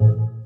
you.